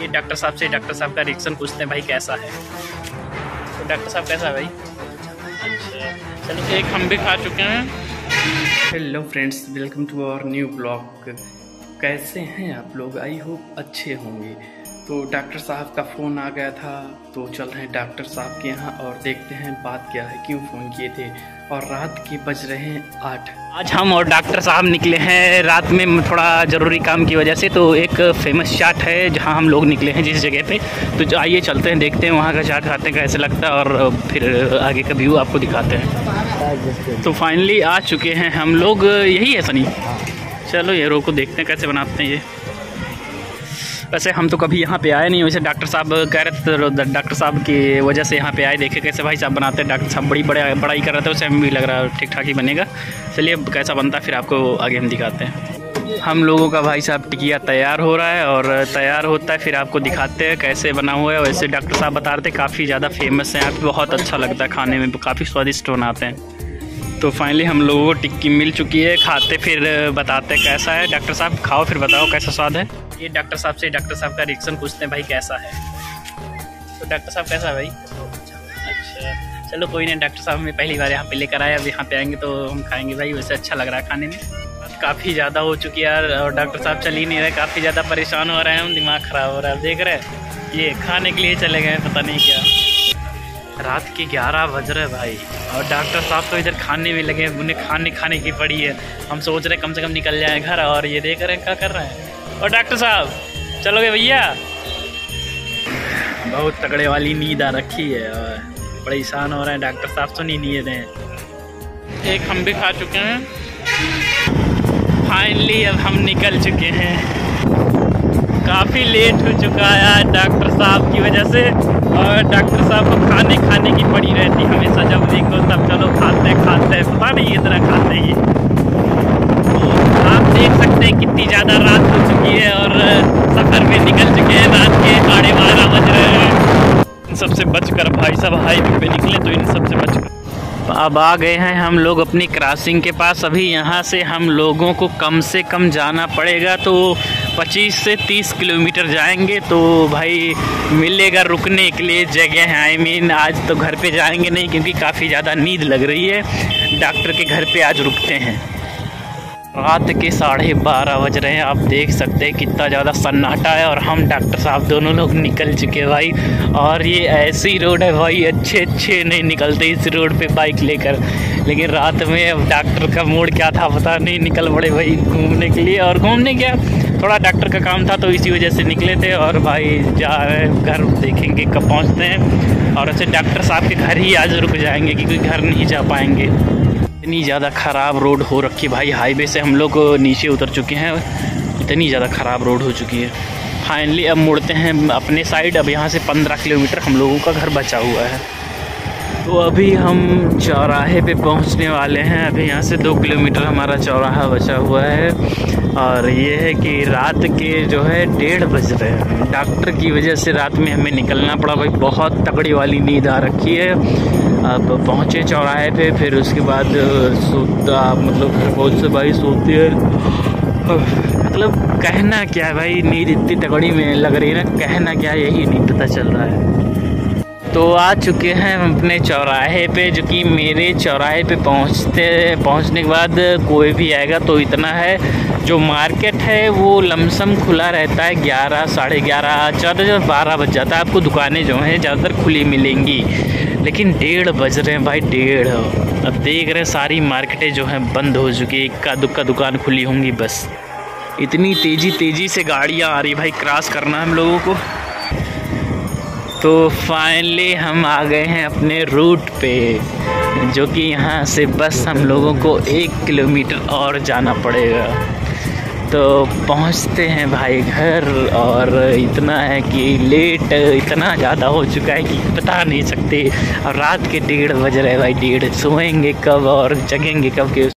ये डॉक्टर साहब से डॉक्टर साहब का रिएक्शन पूछते हैं भाई कैसा है? तो डॉक्टर साहब कैसा है भाई? अच्छा। चलो एक हम भी खा चुके हैं। Hello friends welcome to our new blog कैसे हैं आप लोग? आई होप अच्छे होंगे। तो डॉक्टर साहब का फ़ोन आ गया था। तो चल रहे हैं डॉक्टर साहब के यहाँ और देखते हैं बात क्या है क्यों फ़ोन किए थे। और रात के बज रहे हैं आठ। आज हम और डॉक्टर साहब निकले हैं। रात में थोड़ा ज़रूरी काम की वजह से तो एक फ़ेमस चाट है जहाँ हम लोग निकले हैं जिस जगह पे। तो आइए चलते हैं देखते हैं वहाँ का चाट खाते हैं कैसे लगता है और फिर आगे का व्यू आपको दिखाते हैं। तो फाइनली आ चुके हैं हम लोग। यही है सनी? चलो ये रोको देखते हैं कैसे बनाते हैं ये। वैसे हम तो कभी यहाँ पे आए नहीं, वैसे डॉक्टर साहब कह रहे थे तो डॉक्टर साहब की वजह से यहाँ पे आए, देखे कैसे भाई साहब बनाते हैं, डॉक्टर साहब बड़ी बड़े बड़ाई कर रहे थे, उसे हमें भी लग रहा है ठीक ठाक ही बनेगा। चलिए कैसा बनता है, फिर आपको आगे हम दिखाते हैं। हम लोगों का भाई साहब टिकिया तैयार हो रहा है और तैयार होता है, फिर आपको दिखाते हैं कैसे बना हुआ है। वैसे डॉक्टर साहब बता रहे थे, काफ़ी ज़्यादा फ़ेमस है यहाँ बहुत अच्छा लगता है खाने में, काफ़ी स्वादिष्ट बनाते हैं। तो फाइनली हम लोगों को टिक्की मिल चुकी है, खाते फिर, बताते कैसा है। डॉक्टर साहब, खाओ फिर बताओ कैसा स्वाद है। ये डॉक्टर साहब से डॉक्टर साहब का रिएक्शन पूछते हैं, भाई कैसा है? तो डॉक्टर साहब, कैसा है भाई? अच्छा चलो कोई नहीं, डॉक्टर साहब हमें पहली बार यहाँ पे लेकर आए, अब यहाँ पे आएँगे तो हम खाएँगे। भाई वैसे अच्छा लग रहा है खाने में। काफ़ी ज़्यादा हो चुकी है यार, और डॉक्टर साहब चल ही नहीं रहे, काफ़ी ज़्यादा परेशान हो रहे हैं हम दिमाग ख़राब हो रहा है। देख रहे हैं, ये खाने के लिए चले गए पता नहीं क्या। रात के ग्यारह बज रहे भाई। और डॉक्टर साहब तो इधर खाने में लगे उन्हें खाने खाने की पड़ी है। हम सोच रहे कम से कम निकल जाए घर, और ये देख रहे हैं क्या कर रहे हैं। और डॉक्टर साहब, चलोगे भैया? बहुत तगड़े वाली नींद आ रखी है, और परेशान हो रहे हैं। डॉक्टर साहब तो नहीं नींद हैं। एक हम भी खा चुके हैं। फाइनली अब हम निकल चुके हैं। काफ़ी लेट हो चुका है डॉक्टर साहब की वजह से, और डॉक्टर साहब को खाने खाने की पड़ी रहती हमेशा जब देखो तब चलो खाते खाते, पता नहीं इतना खाते ही। तो आप देख सकते हैं कितनी ज़्यादा रात हो चुकी है और सफ़र में निकल चुके हैं, रात के साढ़े बारह बज रहे हैं। इन सबसे बचकर भाई साहब हाईवे पे निकले तो इन सबसे बचकर। अब आ गए हैं हम लोग अपनी क्रॉसिंग के पास। अभी यहाँ से हम लोगों को कम से कम जाना पड़ेगा तो 25 से 30 किलोमीटर जाएँगे तो भाई मिलेगा रुकने के लिए जगह है। आई मीन आज तो घर पे जाएँगे नहीं क्योंकि काफ़ी ज़्यादा नींद लग रही है। डॉक्टर के घर पे आज रुकते हैं। रात के साढ़े बारह बज रहे हैं। आप देख सकते हैं कितना ज़्यादा सन्नाटा है और हम डॉक्टर साहब दोनों लोग निकल चुके भाई। और ये ऐसी रोड है भाई अच्छे अच्छे नहीं निकलते इस रोड पे बाइक लेकर। लेकिन रात में अब डॉक्टर का मूड क्या था पता नहीं, निकल पड़े भाई घूमने के लिए। और घूमने क्या, थोड़ा डॉक्टर का काम था तो इसी वजह से निकले थे। और भाई जा रहे हैं घर, देखेंगे कब पहुँचते हैं। और ऐसे डॉक्टर साहब के घर ही आज रुक जाएँगे, क्योंकि घर नहीं जा पाएँगे। इतनी ज़्यादा ख़राब रोड हो रखी भाई। हाईवे से हम लोग नीचे उतर चुके हैं। इतनी ज़्यादा ख़राब रोड हो चुकी है। फाइनली अब मुड़ते हैं अपने साइड अब यहाँ से पंद्रह किलोमीटर हम लोगों का घर बचा हुआ है। तो अभी हम चौराहे पे पहुँचने वाले हैं। अभी यहाँ से दो किलोमीटर हमारा चौराहा बचा हुआ है। और ये है कि रात के जो है डेढ़ बज रहे हैं। डॉक्टर की वजह से रात में हमें निकलना पड़ा। भाई, बहुत तगड़ी वाली नींद आ रखी है। अब पहुँचे चौराहे पे, फिर उसके बाद सोता मतलब बहुत से भाई सोते हैं। मतलब कहना क्या है भाई? नींद इतनी तगड़ी में लग रही है ना, कहना क्या यही नहीं पता चल रहा है। तो आ चुके हैं हम अपने चौराहे पे, जो कि मेरे चौराहे पे पहुँचते, पहुँचने के बाद कोई भी आएगा तो इतना है। जो मार्केट है, वो लमसम खुला रहता है। ग्यारह, साढ़े ग्यारह ज़्यादा ज़्यादा बारह बज जाता है। आपको दुकानें जो हैं, ज़्यादातर खुली मिलेंगी। लेकिन डेढ़ बज रहे हैं भाई, डेढ़। अब देख रहे हैं, सारी मार्केटें जो हैं, बंद हो चुकी इक्का दुक्का दुकान खुली होंगी, बस। इतनी तेज़ी तेज़ी से गाड़ियाँ आ रही भाई, क्रॉस करना हम लोगों को। तो फाइनली हम आ गए हैं अपने रूट पे, जो कि यहाँ से बस हम लोगों को एक किलोमीटर और जाना पड़ेगा। तो पहुँचते हैं भाई घर और इतना है कि लेट इतना ज़्यादा हो चुका है कि बता नहीं सकते। और रात के डेढ़ बज रहे भाई, डेढ़ सोएँगे कब और जगेंगे कब के